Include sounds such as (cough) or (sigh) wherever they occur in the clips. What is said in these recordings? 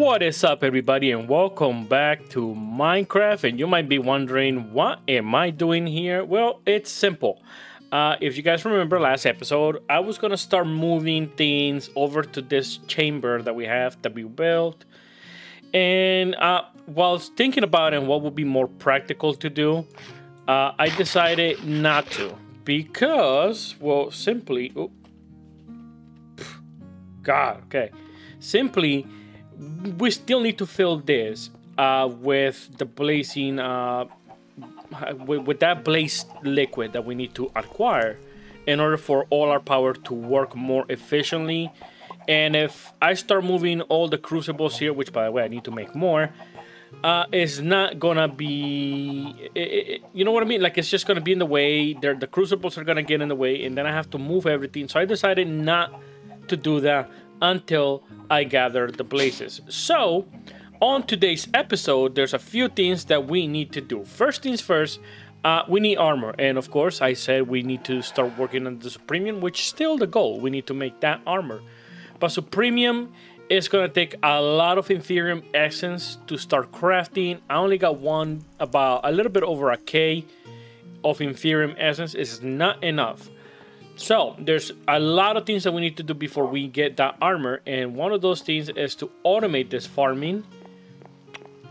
What is up, everybody, and welcome back to Minecraft. And you might be wondering, what am I doing here? Well, it's simple. Uh, if you guys remember last episode, I was gonna start moving things over to this chamber that we have that we built. And uh, while thinking about it, what would be more practical to do, uh, I decided not to because, well, simply, oh, God, okay, simply we still need to fill this uh, with the blazing, uh, with, with that blaze liquid that we need to acquire in order for all our power to work more efficiently. And if I start moving all the crucibles here, which by the way I need to make more, uh, is not gonna be, it, it, you know what I mean? Like it's just gonna be in the way. The crucibles are gonna get in the way, and then I have to move everything. So I decided not to do that until I gather the blazes. So, on today's episode, there's a few things that we need to do. First things first, uh, we need armor. And of course, I said we need to start working on the Supremium, which is still the goal. We need to make that armor. But Supremium is going to take a lot of Inferium Essence to start crafting. I only got one, about a little bit over a K of Inferium Essence. It's not enough. So there's a lot of things that we need to do before we get that armor, and one of those things is to automate this farming.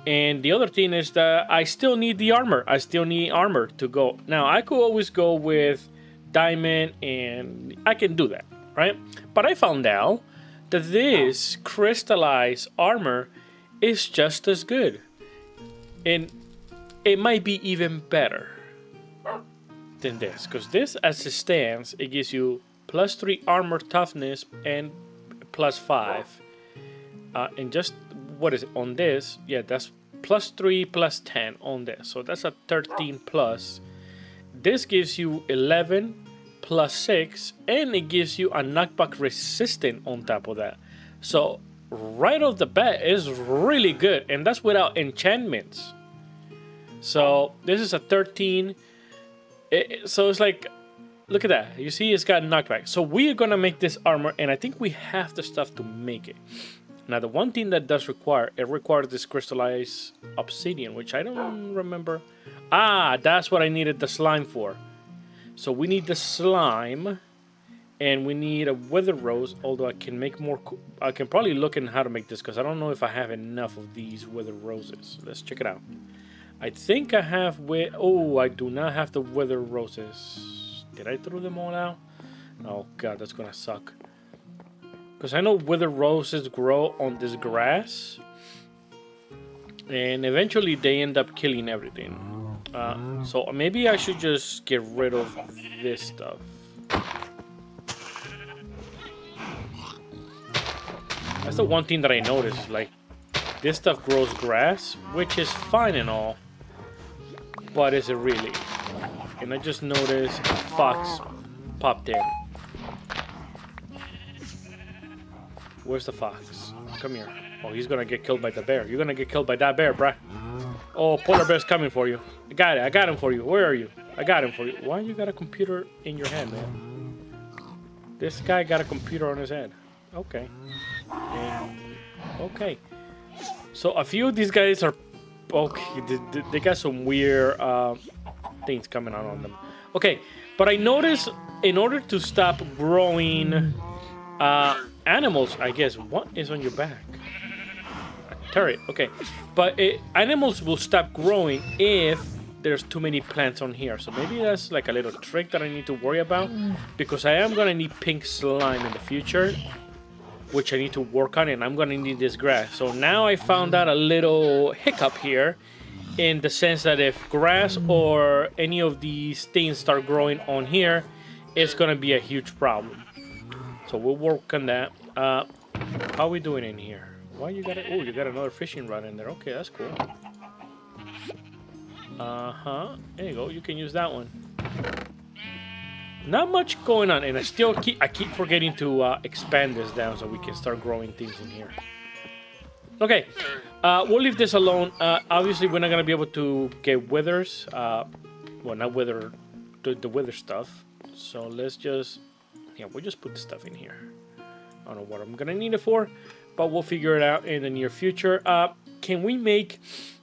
And the other thing is that I still need the armor. I still need armor to go. Now I could always go with diamond, and I can do that, right? But I found out that this crystallized armor is just as good, and it might be even better than this because this as it stands it gives you plus 3 armor toughness and plus 5 uh, and just what is it on this yeah that's plus 3 plus 10 on this. So that's a 13 plus. This gives you 11 plus 6 and it gives you a knockback resistant on top of that. So right off the bat is really good and that's without enchantments. So this is a 13 it, so it's like, look at that. You see, it's got knockback. So we are gonna make this armor, and I think we have the stuff to make it. Now, the one thing that does require, it requires this crystallized obsidian, which I don't remember. Ah, that's what I needed the slime for. So we need the slime, and we need a wither rose, although I can make more, I can probably look in how to make this, because I don't know if I have enough of these wither roses. Let's check it out. I think I have with. Oh, I do not have the wither roses. Did I throw them all out? Oh god, that's gonna suck. Because I know wither roses grow on this grass. And eventually they end up killing everything. Uh, so maybe I should just get rid of this stuff. That's the one thing that I noticed. Like, this stuff grows grass, which is fine and all. What is it really? And I just noticed a fox popped in. Where's the fox? Come here. Oh, he's gonna get killed by the bear. You're gonna get killed by that bear, bruh. Oh, polar bear's coming for you. I got it. I got him for you. Where are you? I got him for you. Why you got a computer in your hand, man? This guy got a computer on his head. Okay. And, okay. So a few of these guys are okay, they, they got some weird uh, things coming out on them. Okay, but I noticed in order to stop growing uh, animals, I guess, what is on your back? A turret, okay. But it, animals will stop growing if there's too many plants on here. So maybe that's like a little trick that I need to worry about because I am gonna need pink slime in the future which I need to work on and I'm gonna need this grass. So now I found out a little hiccup here in the sense that if grass or any of these things start growing on here, it's gonna be a huge problem. So we'll work on that. Uh, how are we doing in here? Why you got it? Oh, you got another fishing rod in there. Okay, that's cool. Uh-huh. There you go. You can use that one. Not much going on, and I still keep I keep forgetting to uh, expand this down so we can start growing things in here. Okay, uh, we'll leave this alone. Uh, obviously, we're not gonna be able to get withers. Uh, well, not wither, the, the wither stuff. So let's just, yeah, we'll just put the stuff in here. I don't know what I'm gonna need it for, but we'll figure it out in the near future. Uh, can we make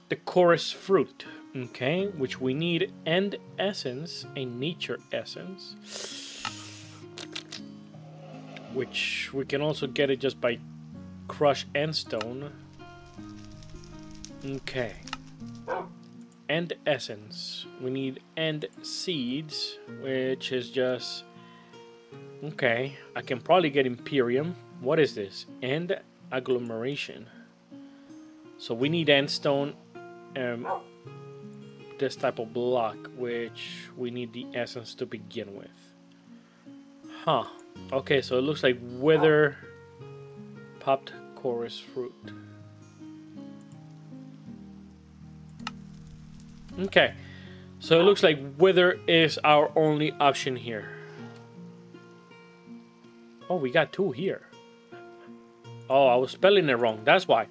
the chorus fruit? Okay, which we need end essence, a nature essence, which we can also get it just by crush end stone. Okay. End essence. We need end seeds, which is just okay. I can probably get Imperium. What is this? End agglomeration. So we need end stone. Um, this type of block, which we need the essence to begin with. Huh. Okay, so it looks like wither popped chorus fruit. Okay, so it looks like wither is our only option here. Oh, we got two here. Oh, I was spelling it wrong. That's why.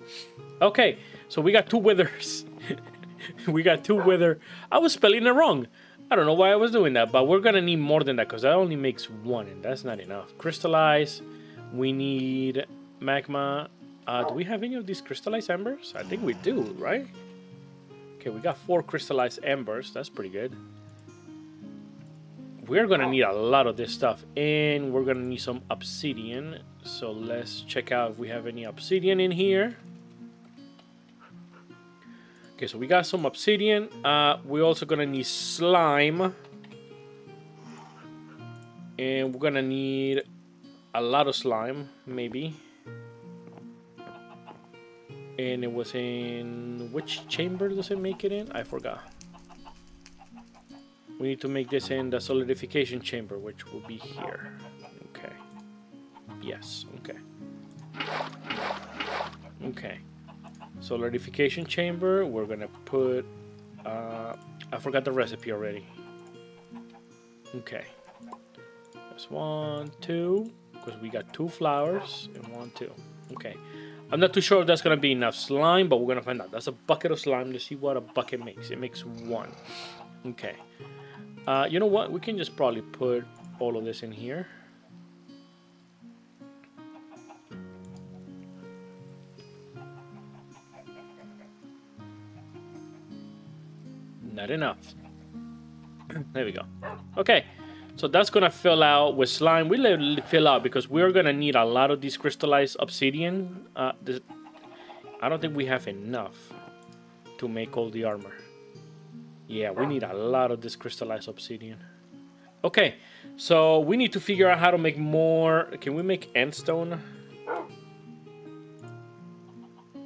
Okay, so we got two withers. (laughs) (laughs) we got two wither. I was spelling it wrong. I don't know why I was doing that, but we're gonna need more than that because that only makes one, and that's not enough. Crystallize. We need magma. Uh, do we have any of these crystallized embers? I think we do, right? Okay, we got four crystallized embers. That's pretty good. We're gonna need a lot of this stuff, and we're gonna need some obsidian. So let's check out if we have any obsidian in here. Okay, so we got some obsidian. Uh, we're also gonna need slime. And we're gonna need a lot of slime, maybe. And it was in... Which chamber does it make it in? I forgot. We need to make this in the solidification chamber, which will be here. Okay. Yes, okay. Okay solidification chamber we're gonna put uh, I forgot the recipe already. Okay. That's one two because we got two flowers and one two. Okay. I'm not too sure if that's gonna be enough slime but we're gonna find out. That's a bucket of slime. To see what a bucket makes. It makes one. Okay. Uh, you know what? We can just probably put all of this in here Not enough. there we go. Okay, so that's gonna fill out with slime. We let fill out because we're gonna need a lot of these crystallized obsidian. Uh, this, I don't think we have enough to make all the armor. Yeah, we need a lot of this crystallized obsidian. Okay, so we need to figure out how to make more. Can we make endstone?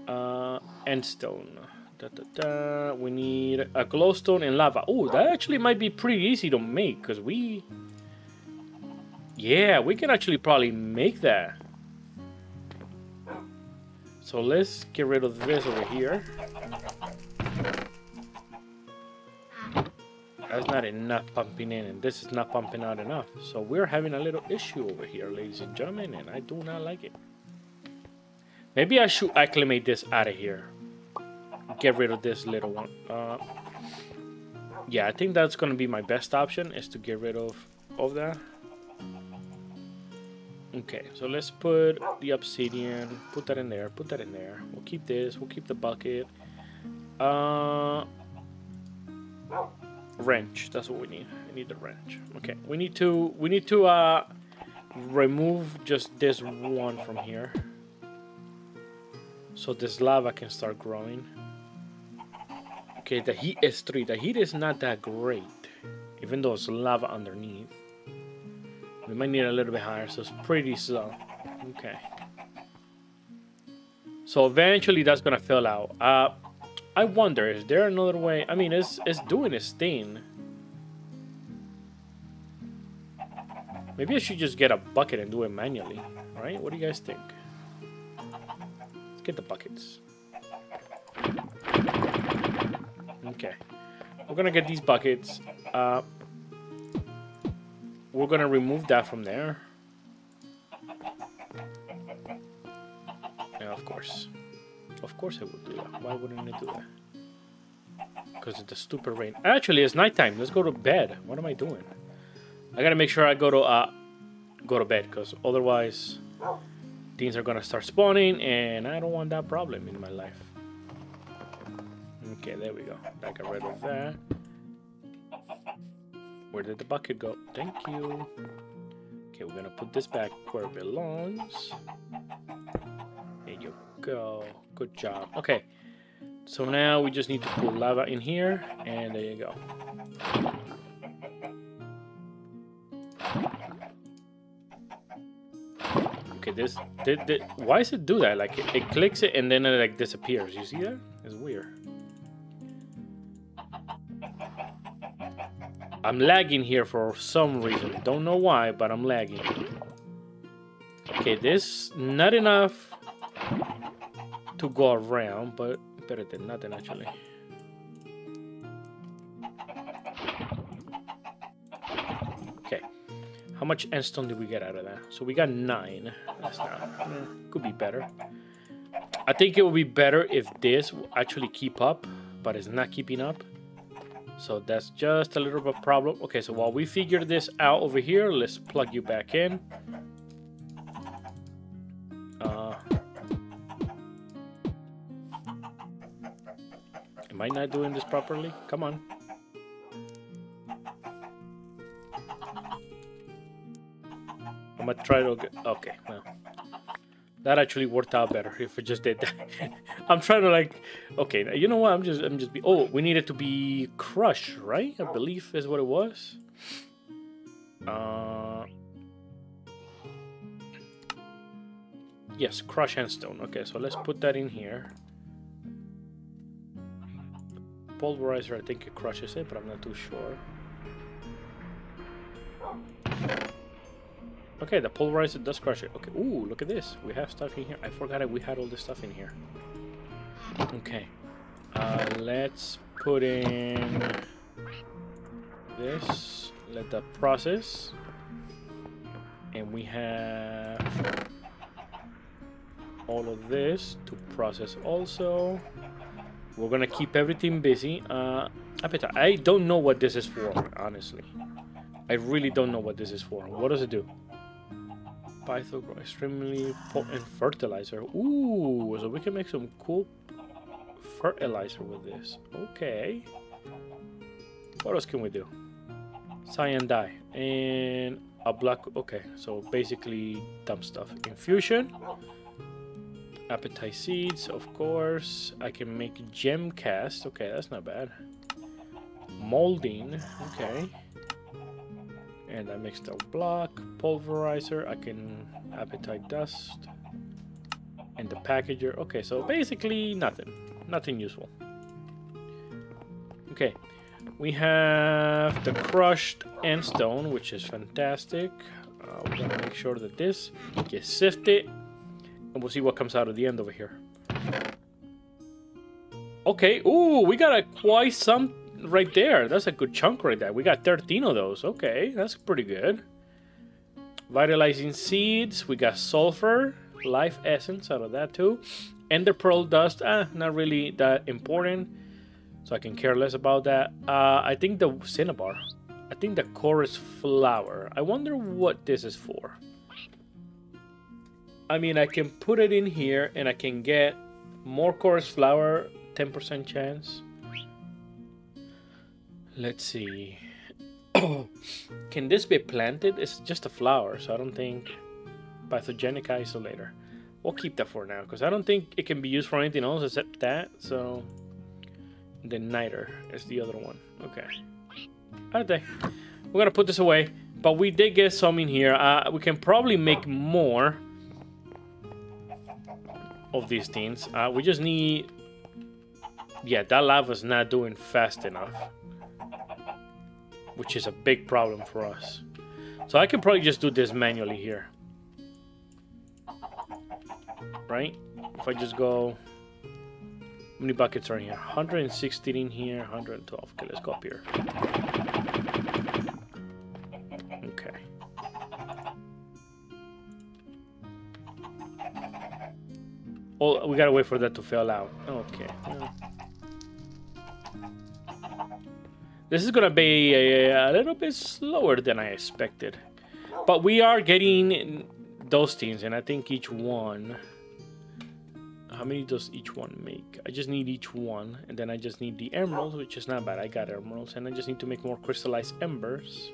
Uh, endstone. Da, da, da. We need a glowstone and lava. Oh, that actually might be pretty easy to make because we... Yeah, we can actually probably make that. So let's get rid of this over here. That's not enough pumping in, and this is not pumping out enough. So we're having a little issue over here, ladies and gentlemen, and I do not like it. Maybe I should acclimate this out of here get rid of this little one. Uh, yeah, I think that's gonna be my best option is to get rid of of that. Okay, so let's put the obsidian, put that in there, put that in there. We'll keep this, we'll keep the bucket. Uh, wrench, that's what we need. I need the wrench. Okay, we need to, we need to uh, remove just this one from here. So this lava can start growing. Okay, the heat is 3. The heat is not that great, even though it's lava underneath. We might need a little bit higher, so it's pretty slow. Okay. So eventually that's gonna fill out. Uh, I wonder, is there another way? I mean, it's, it's doing its thing. Maybe I should just get a bucket and do it manually, right? What do you guys think? Let's get the buckets. Okay. We're gonna get these buckets. Uh, we're gonna remove that from there. Yeah, of course. Of course I would do that. Why wouldn't I do that? Because of the stupid rain. Actually, it's nighttime. Let's go to bed. What am I doing? I gotta make sure I go to uh, go to bed because otherwise things are gonna start spawning, and I don't want that problem in my life. Okay, there we go. I got rid of that. Where did the bucket go? Thank you. Okay, we're gonna put this back where it belongs. There you go. Good job. Okay. So now we just need to put lava in here, and there you go. Okay, this, did, did, why does it do that? Like, it, it clicks it and then it like disappears. You see that? It's weird. I'm lagging here for some reason. Don't know why, but I'm lagging. Okay, this not enough to go around, but better than nothing actually. Okay, how much endstone did we get out of that? So we got nine. That's not, eh, could be better. I think it would be better if this actually keep up, but it's not keeping up. So that's just a little bit of a problem. Okay, so while we figure this out over here, let's plug you back in. Uh, am I not doing this properly? Come on. I'm gonna try to get... Okay, well. That actually worked out better if I just did that. (laughs) I'm trying to like... Okay, you know what? I'm just... I'm just... Be, oh, we needed to be crushed, right? I believe is what it was. Uh... Yes, crush and stone. Okay, so let's put that in here pulverizer, I think it crushes it, but I'm not too sure. Okay, the pulverizer does crush it. Okay, ooh, look at this. We have stuff in here. I forgot we had all this stuff in here. Okay. Uh, let's put in this. Let that process. And we have all of this to process also. We're gonna keep everything busy. Uh, I don't know what this is for, honestly. I really don't know what this is for. What does it do? Python extremely potent fertilizer. Ooh, so we can make some cool fertilizer with this. Okay. What else can we do? Cyan dye and a black. Okay, so basically dumb stuff. Infusion. apatite seeds, of course. I can make gem cast. Okay, that's not bad. Molding. Okay. And I mixed a block. Pulverizer. I can apatite dust. And the packager. Okay, so basically nothing. Nothing useful. Okay. We have the crushed end stone, which is fantastic. Uh, we're gonna make sure that this gets sifted and we'll see what comes out of the end over here. Okay, ooh, we got a quite some right there. That's a good chunk right there. We got 13 of those. Okay, that's pretty good. Vitalizing seeds. We got sulfur, life essence out of that too. Ender pearl dust. Ah, not really that important. So I can care less about that. Uh, I think the cinnabar. I think the chorus flower. I wonder what this is for. I mean, I can put it in here and I can get more chorus flower, 10% chance. Let's see. (coughs) can this be planted? It's just a flower, so I don't think phytogenic insolator. We'll keep that for now, because I don't think it can be used for anything else except that, so... The niter is the other one. Okay. Okay. We're gonna put this away, but we did get some in here. Uh, we can probably make more of these things. Uh, we just need... Yeah, that lava's not doing fast enough. Which is a big problem for us. So I can probably just do this manually here. Right? If I just go... How many buckets are in here? 116 in here, 112. Okay, let's go up here. Okay. Oh, we gotta wait for that to fill out. Okay. This is gonna be a, a, little bit slower than I expected. But we are getting those things, and I think each one. How many does each one make? I just need each one, and then I just need the emeralds, which is not bad. I got emeralds, and I just need to make more crystallized embers,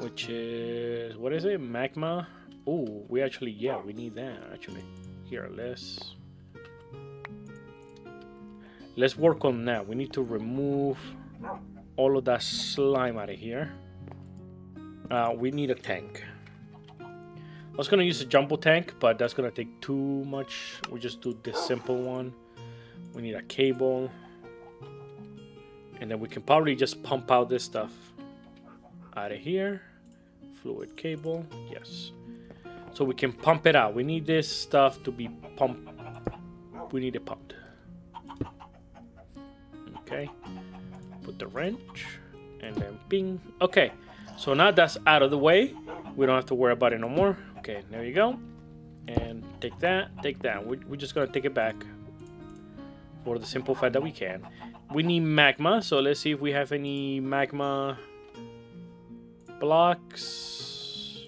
which is what is it? Magma. Oh, we actually yeah, we need that actually. Here, let's let's work on that. We need to remove all of that slime out of here. Uh, we need a tank. I was gonna use a jumbo tank, but that's gonna take too much. We just do this simple one. We need a cable. And then we can probably just pump out this stuff out of here. Fluid cable, yes. So we can pump it out. We need this stuff to be pumped. We need it pumped. Okay. Put the wrench and then bing. Okay. So now that's out of the way. We don't have to worry about it no more. Okay, there you go. And take that, take that. We're, we're just gonna take it back for the simple fact that we can. We need magma, so let's see if we have any magma blocks.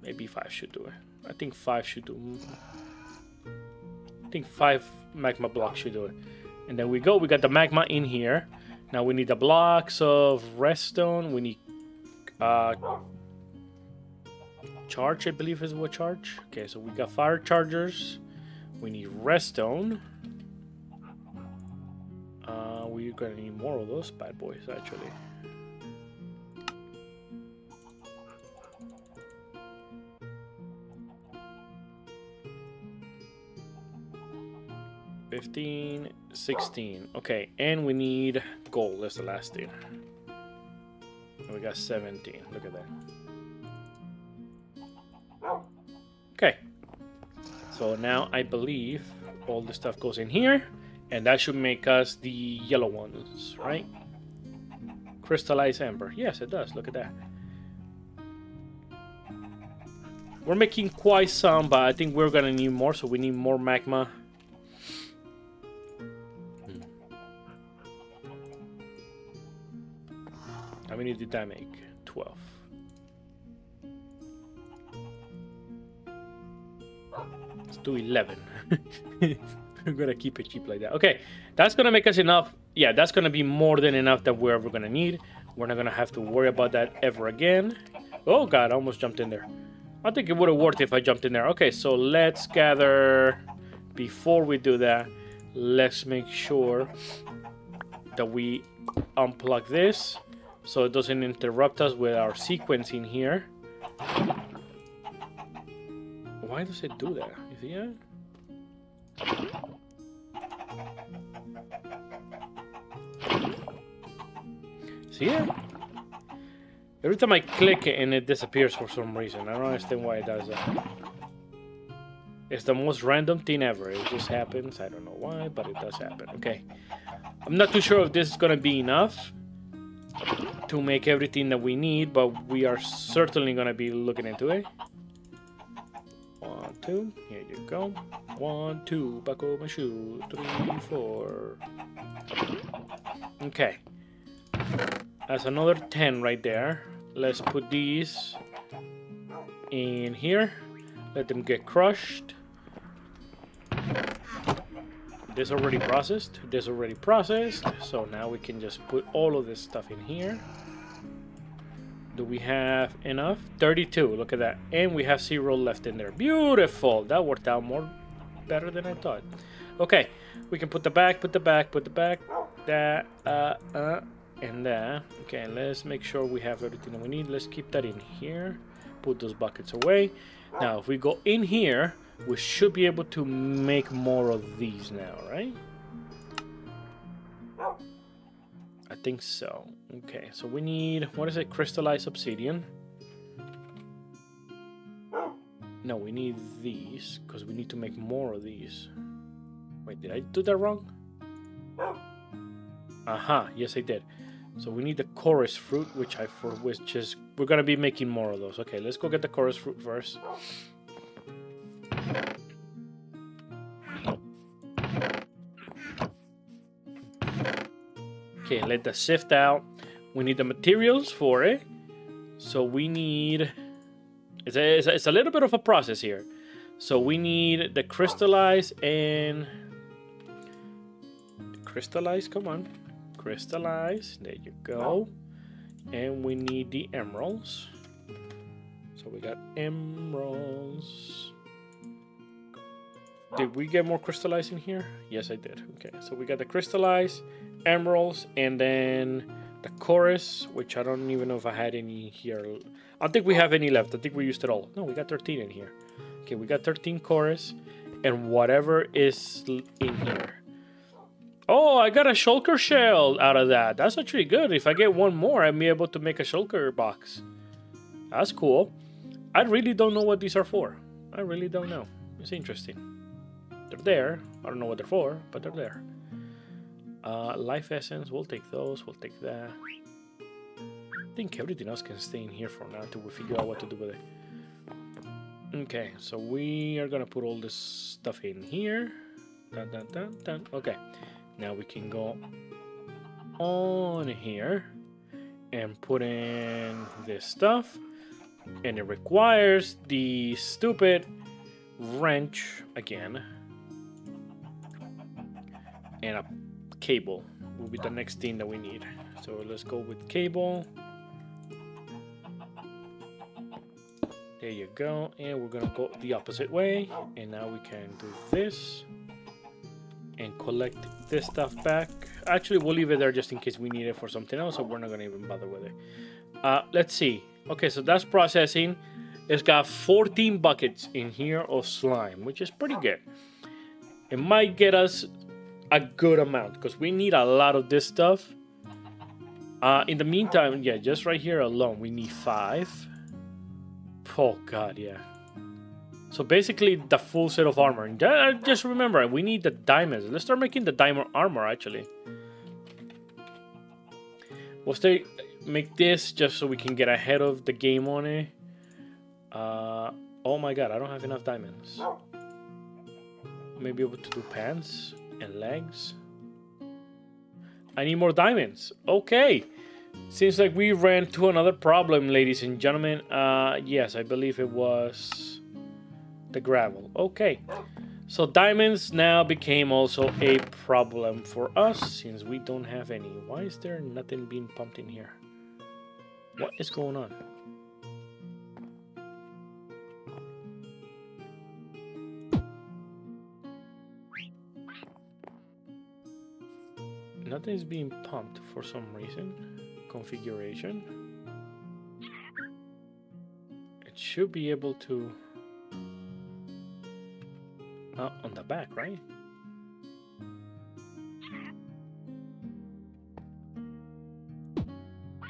Maybe five should do it. I think five should do. I think five magma blocks should do it. And then we go. We got the magma in here. Now we need the blocks of redstone. We need uh, charge, I believe is what charge. Okay, so we got fire chargers. We need redstone. Uh, we're gonna need more of those bad boys, actually. Fifteen, sixteen. Okay, and we need gold. That's the last thing. we got 17. Look at that. Okay. So now I believe all the stuff goes in here. And that should make us the yellow ones, right? Crystallized amber. Yes, it does. Look at that. We're making quite some, but I think we're gonna need more, so we need more magma. Did that make? 12. Let's do 11. (laughs) I'm gonna keep it cheap like that. Okay, that's gonna make us enough. Yeah, that's gonna be more than enough that we're ever gonna need. We're not gonna have to worry about that ever again. Oh god, I almost jumped in there. I think it would have worked if I jumped in there. Okay, so let's gather. Before we do that, let's make sure that we unplug this so it doesn't interrupt us with our sequencing here. Why does it do that? See it? See? Every time I click it and it disappears for some reason. I don't understand why it does that. It's the most random thing ever. It just happens. I don't know why, but it does happen. Okay. I'm not too sure if this is going to be enough to make everything that we need, but we are certainly going to be looking into it One, two. Here you go. One, two, buckle my shoe. Three, four. Okay. That's another 10 right there. Let's put these in here. Let them get crushed. This already processed. This already processed. So now we can just put all of this stuff in here. Do we have enough? 32, look at that. And we have zero left in there. Beautiful. That worked out more better than I thought. Okay, we can put the back, put the back, put the back, that, uh, uh, and that. Okay, let's make sure we have everything that we need. Let's keep that in here. Put those buckets away. Now, if we go in here, we should be able to make more of these now, right? Think so. Okay, so we need, what is it, crystallized obsidian? No, we need these, because we need to make more of these. Wait, did I do that wrong? Aha, yes I did. So we need the chorus fruit, which I for which is we're gonna be making more of those. Okay, let's go get the chorus fruit first. Okay, let the sift out. We need the materials for it. So we need It's a, it's a, it's a little bit of a process here. So we need the crystallize and crystallize. Come on, crystallize. There you go. And we need the emeralds. So we got emeralds. Did we get more crystallize in here? Yes, I did. Okay, so we got the crystallize, emeralds, and then the chorus, which I don't even know if I had any here. I don't think we have any left. I think we used it all. No, we got 13 in here. Okay, we got 13 chorus, and whatever is in here. Oh, I got a shulker shell out of that. That's actually good. If I get one more, be able to make a shulker box. That's cool. I really don't know what these are for. I really don't know. It's interesting. They're there. I don't know what they're for, but they're there. Uh, life essence, we'll take those. We'll take that. I think everything else can stay in here for now until we figure out what to do with it. Okay, so we are gonna put all this stuff in here. Dun, dun, dun, dun. Okay, now we can go on here and put in this stuff. And it requires the stupid wrench again. And a cable will be the next thing that we need. So let's go with cable. There you go. And we're gonna go the opposite way. And now we can do this and collect this stuff back. Actually, we'll leave it there just in case we need it for something else, so we're not gonna even bother with it. Uh, let's see. Okay, so that's processing. It's got 14 buckets in here of slime, which is pretty good. It might get us a good amount because we need a lot of this stuff. Uh, in the meantime, yeah, just right here alone, we need five. Oh god, yeah. So basically, the full set of armor. And uh, just remember, we need the diamonds. Let's start making the diamond armor, actually. We'll stay, make this just so we can get ahead of the game on it. Uh, oh my god, I don't have enough diamonds. Maybe able to do pants and legs. I need more diamonds. Okay. Seems like we ran to another problem, ladies and gentlemen. Uh, yes, I believe it was the gravel. Okay. So diamonds now became also a problem for us since we don't have any. Why is there nothing being pumped in here? What is going on? Nothing's being pumped for some reason. Configuration. It should be able to... Uh, on the back, right?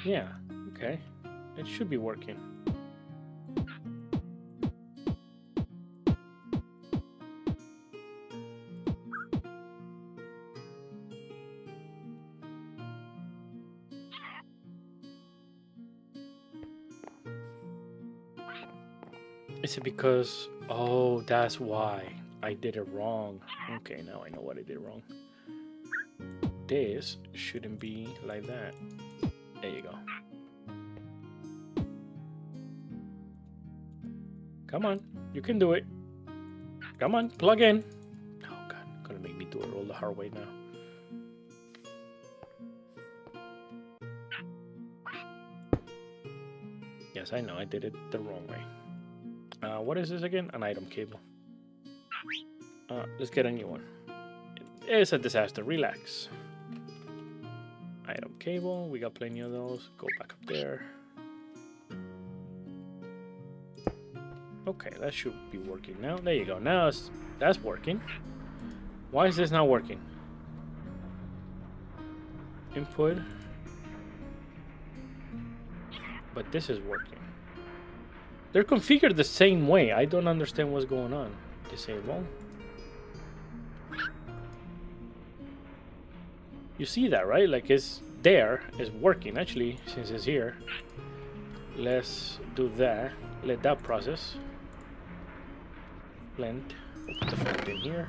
Yeah, okay. It should be working. Is it because... Oh, that's why. I did it wrong. Okay, now I know what I did wrong. This shouldn't be like that. There you go. Come on, you can do it. Come on, plug in. Oh god, gonna make me do it all the hard way now. Yes, I know, I did it the wrong way. Uh, what is this again? An item cable. Uh, let's get a new one. It's a disaster, relax. Item cable, we got plenty of those. Go back up there. Okay, that should be working now. There you go. Now that's working. Why is this not working? Input. But this is working. They're configured the same way. I don't understand what's going on. Disable. You see that, right? Like it's there, it's working actually, since it's here. Let's do that. Let that process. Blend. Put the flint in here.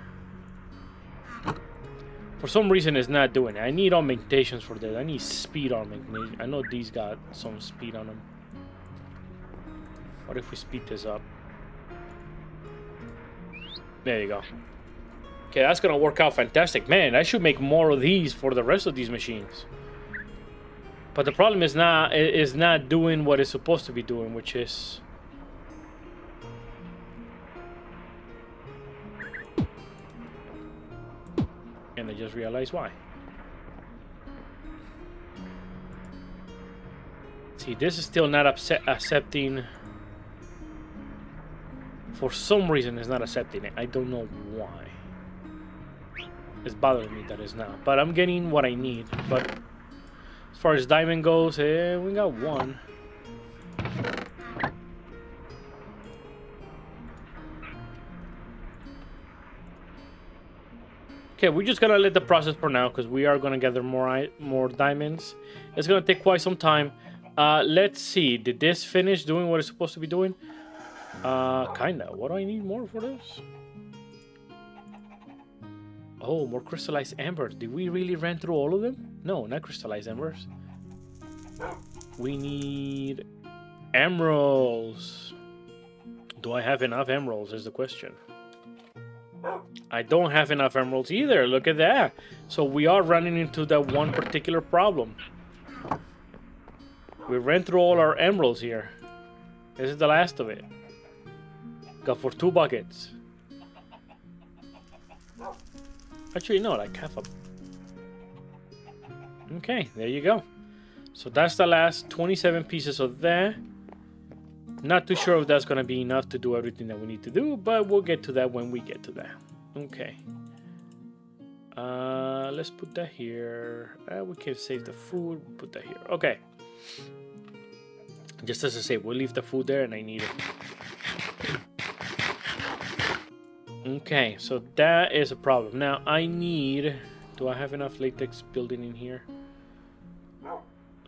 For some reason, it's not doing it. I need augmentations for this. I need speed augmentation. I know these got some speed on them. What if we speed this up? There you go. Okay, that's gonna work out fantastic. Man, I should make more of these for the rest of these machines. But the problem is not is not doing what it's supposed to be doing, which is and I just realized why. See, this is still not upset accepting. For some reason, it's not accepting it. I don't know why. It's bothering me that it's not. But I'm getting what I need. But as far as diamond goes, eh, we got one. Okay, we're just gonna let the process for now because we are gonna gather more more diamonds. It's gonna take quite some time. Uh, let's see. Did this finish doing what it's supposed to be doing? Uh, kinda. What do I need more for this? Oh, more crystallized embers. Did we really run through all of them? No, not crystallized embers. We need emeralds. Do I have enough emeralds is the question. I don't have enough emeralds either. Look at that. So we are running into that one particular problem. We ran through all our emeralds here. This is the last of it. Got for two buckets. Actually, no, like half a... Okay, there you go. So that's the last 27 pieces of that. Not too sure if that's going to be enough to do everything that we need to do, but we'll get to that when we get to that. Okay. Uh, let's put that here. Uh, we can save the food. Put that here. Okay. Just as I say, we'll leave the food there and I need it. Okay, so that is a problem. Now, I need... Do I have enough latex building in here? No.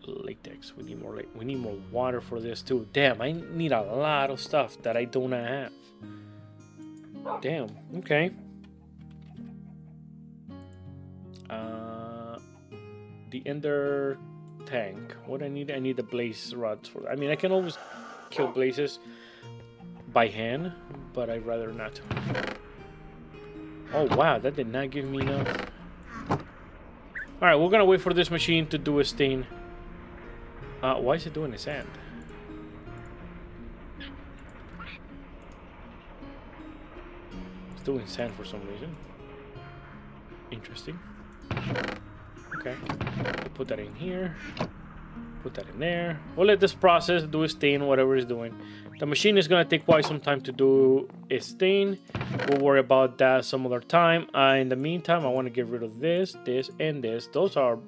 Latex. We need more. We need more water for this too. Damn, I need a lot of stuff that I do not have. Damn. Okay. Uh, the ender tank. What I need? I need the blaze rods for. That. I mean, I can always kill blazes by hand, but I'd rather not. Oh wow, that did not give me enough. Alright, we're gonna wait for this machine to do its thing. Uh, why is it doing the sand? It's doing sand for some reason. Interesting. Okay. We'll put that in here. Put that in there. We'll let this process do its thing, whatever it's doing. The machine is to take quite some time to do its thing. We'll worry about that some other time. Uh, in the meantime, I want to get rid of this, this, and this. Those are...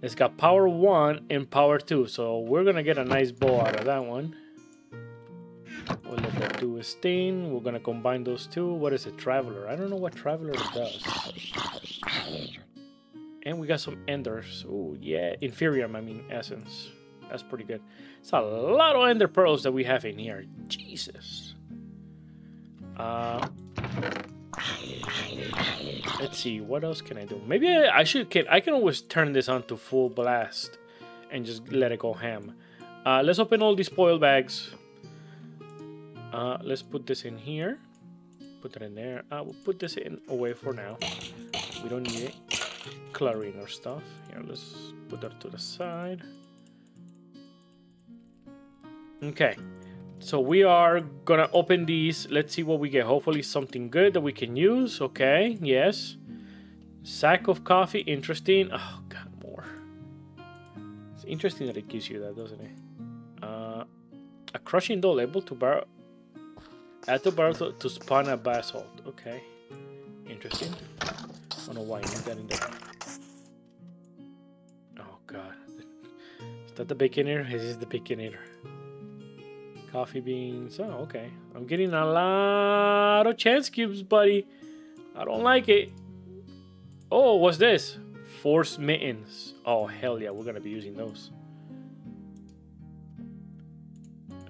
It's got power 1 and power 2. So we're going to get a nice bow out of that one. We'll let that do its thing. We're going to combine those two. What is a Traveler? I don't know what Traveler does. And we got some enders. Oh, yeah. Inferium, I mean, essence. That's pretty good. It's a lot of ender pearls that we have in here. Jesus. Uh, let's see. What else can I do? Maybe I, I should... Can, I can always turn this on to full blast and just let it go ham. Uh, let's open all these spoil bags. Uh, let's put this in here. Put that in there. Uh, we'll put this in away for now. We don't need it. Chlorine or stuff. Here, let's put that to the side. Okay. So we are gonna open these. Let's see what we get. Hopefully something good that we can use. Okay, yes. Sack of coffee, interesting. Oh, God, more. It's interesting that it gives you that, doesn't it? Uh, a crushing doll able to borrow... Add to borrow to, to spawn a basalt. Okay. Interesting. I don't know why I need that in there. Oh, God. Is that the Baconator? This is the Baconator. Coffee beans. Oh, okay. I'm getting a lot of chance cubes, buddy. I don't like it. Oh, what's this? Force mittens. Oh, hell yeah. We're going to be using those.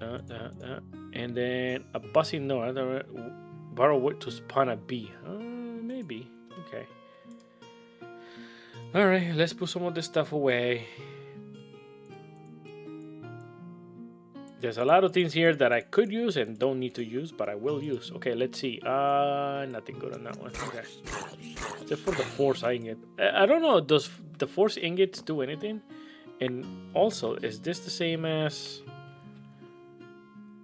Uh, uh, uh. And then a buzzing no. Borrow wood to spawn a bee. Uh, maybe. Okay. Alright, let's put some of this stuff away. There's a lot of things here that I could use and don't need to use, but I will use. Okay, let's see. Uh, nothing good on that one. Okay. Except for the force ingot. I, I don't know. Does the force ingots do anything? And also, is this the same as...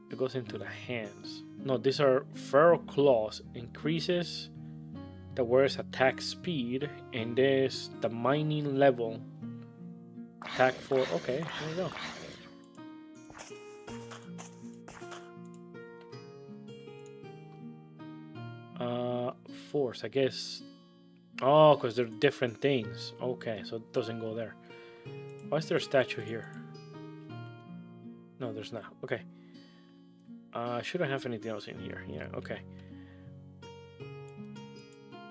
It goes into the hands. No, these are feral claws. Increases the wearer's attack speed. And this, the mining level. Attack for... Okay, there we go. Uh, force, I guess. Oh, because they're different things. Okay, so it doesn't go there. Why is there a statue here? No, there's not. Okay. Uh, should I have anything else in here? Yeah, okay.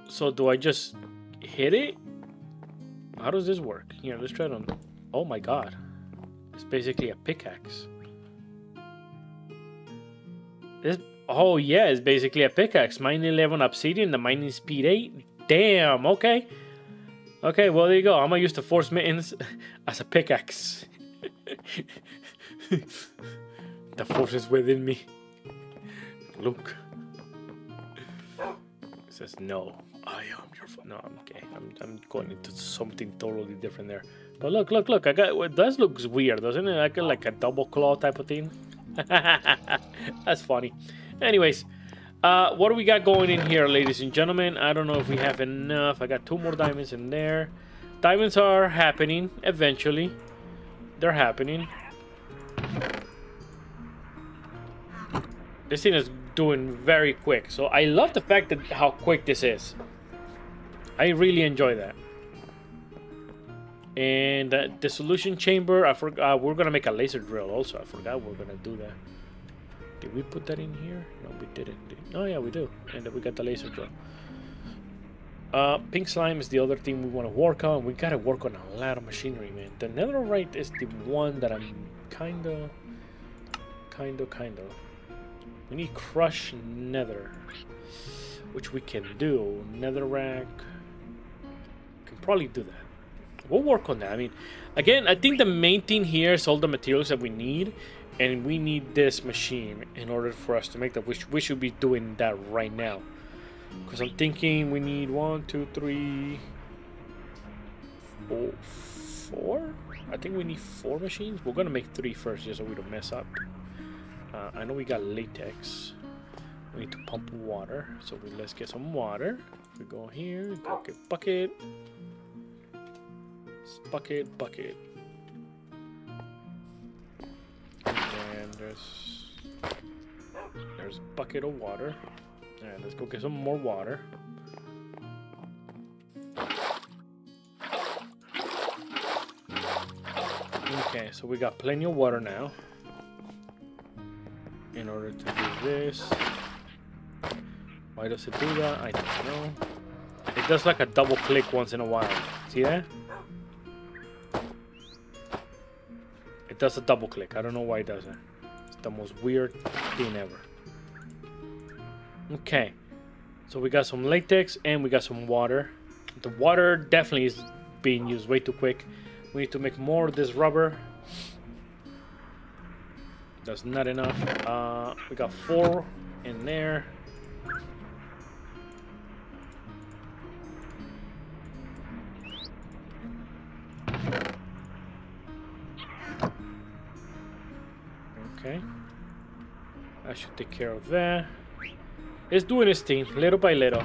So do I just hit it? How does this work? Here, let's try to... Oh my god. It's basically a pickaxe. This Oh yeah, it's basically a pickaxe. Mining 11 obsidian, the mining speed 8. Damn, okay. Okay, well there you go. I'm gonna use the force mittens (laughs) as a pickaxe. (laughs) the force is within me. Look. It says no. I am your no, I'm okay. I'm I'm going into something totally different there. But look, look, look, I got it does looks weird, doesn't it? Like like a double claw type of thing. (laughs) That's funny. Anyways, uh, what do we got going in here, ladies and gentlemen? I don't know if we have enough. I got two more diamonds in there. Diamonds are happening eventually. They're happening. This thing is doing very quick. So I love the fact that how quick this is. I really enjoy that. And uh, the solution chamber, I forgot. Uh, we're gonna make a laser drill also. I forgot we're gonna do that. Did we put that in here? No, we didn't. Oh yeah, we do. And we got the laser drill. Uh, pink slime is the other thing we want to work on. We gotta work on a lot of machinery, man. The netherite is the one that I'm kinda, kinda, kinda. We need crush nether, which we can do. Netherrack. Can probably do that. We'll work on that. I mean, again, I think the main thing here is all the materials that we need and we need this machine in order for us to make that. Which we should be doing that right now. Because I'm thinking we need one two three four four? I think we need four machines. We're gonna make three first just so we don't mess up. Uh, I know we got latex. We need to pump water. So we, let's get some water. We go here bucket. Bucket bucket bucket there's there's a bucket of water. Alright, let's go get some more water. Okay, so we got plenty of water now. In order to do this. Why does it do that? I don't know. It does like a double click once in a while. See that? It does a double click. I don't know why it does it the most weird thing ever. Okay, so we got some latex and we got some water. The water definitely is being used way too quick. We need to make more of this rubber. That's not enough. Uh, we got four in there. Should take care of that. It's doing its thing, little by little.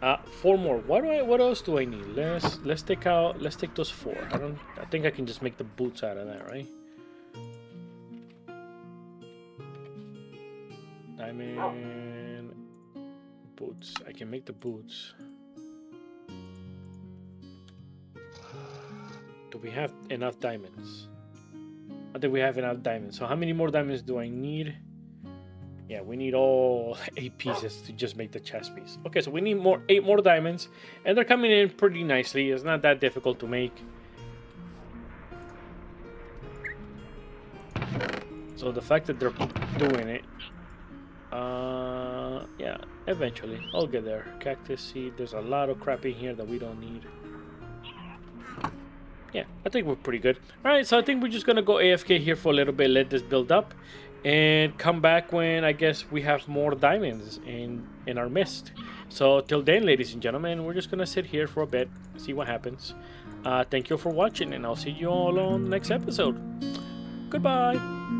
Uh, four more. What do I? What else do I need? Let's let's take out. Let's take those four. I don't. I think I can just make the boots out of that, right? Diamond boots. I can make the boots. Do we have enough diamonds? I think we have enough diamonds. So how many more diamonds do I need? Yeah, we need all (laughs) eight pieces to just make the chest piece. Okay, so we need more eight more diamonds. And they're coming in pretty nicely. It's not that difficult to make. So the fact that they're doing it, uh, yeah, eventually I'll get there. Cactus seed. There's a lot of crap in here that we don't need. yeah, I think we're pretty good. All right, so I think we're just gonna go AFK here for a little bit, let this build up, and come back when I guess we have more diamonds in in our mist. So till then, ladies and gentlemen, we're just gonna sit here for a bit, see what happens. Uh, thank you for watching, and I'll see you all on the next episode. Goodbye.